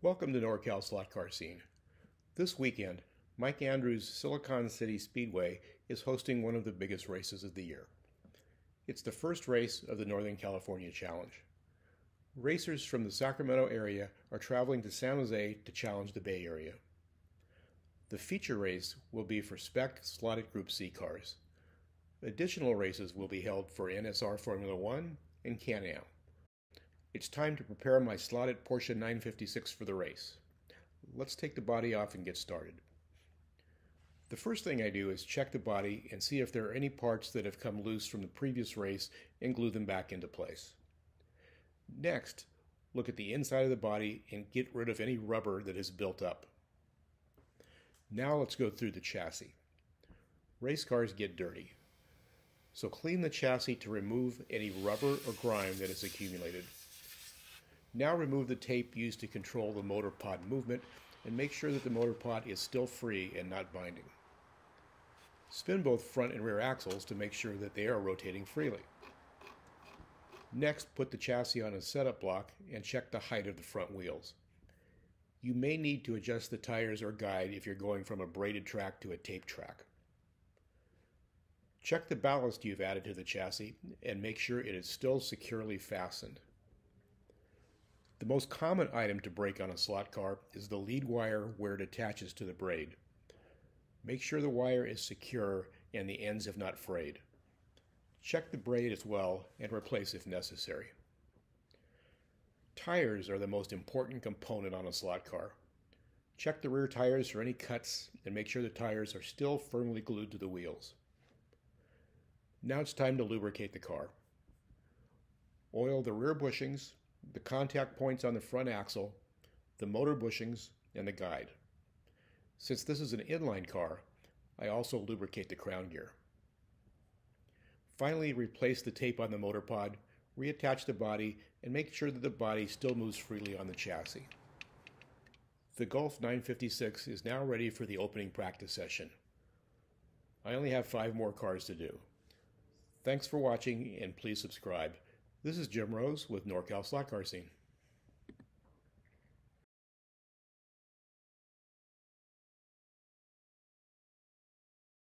Welcome to NorCal Slot Car Scene. This weekend, Mike Andrews Silicon City Speedway is hosting one of the biggest races of the year. It's the first race of the Northern California Challenge. Racers from the Sacramento area are traveling to San Jose to challenge the Bay Area. The feature race will be for spec Slot.it Group C cars. Additional races will be held for NSR Formula One and Can Am. It's time to prepare my Slot.it Porsche 956 for the race. Let's take the body off and get started. The first thing I do is check the body and see if there are any parts that have come loose from the previous race and glue them back into place. Next, look at the inside of the body and get rid of any rubber that has built up. Now let's go through the chassis. Race cars get dirty. So clean the chassis to remove any rubber or grime that has accumulated. Now remove the tape used to control the motor pod movement and make sure that the motor pod is still free and not binding. Spin both front and rear axles to make sure that they are rotating freely. Next, put the chassis on a setup block and check the height of the front wheels. You may need to adjust the tires or guide if you're going from a braided track to a tape track. Check the ballast you've added to the chassis and make sure it is still securely fastened. The most common item to break on a slot car is the lead wire where it attaches to the braid. Make sure the wire is secure and the ends have not frayed. Check the braid as well and replace if necessary. Tires are the most important component on a slot car. Check the rear tires for any cuts and make sure the tires are still firmly glued to the wheels. Now it's time to lubricate the car. Oil the rear bushings the contact points on the front axle, the motor bushings, and the guide. Since this is an inline car, I also lubricate the crown gear. Finally, replace the tape on the motor pod, reattach the body, and make sure that the body still moves freely on the chassis. The Gulf 956 is now ready for the opening practice session. I only have five more cars to do. Thanks for watching and please subscribe. This is Jim Rose with NorCal Slot Car Scene.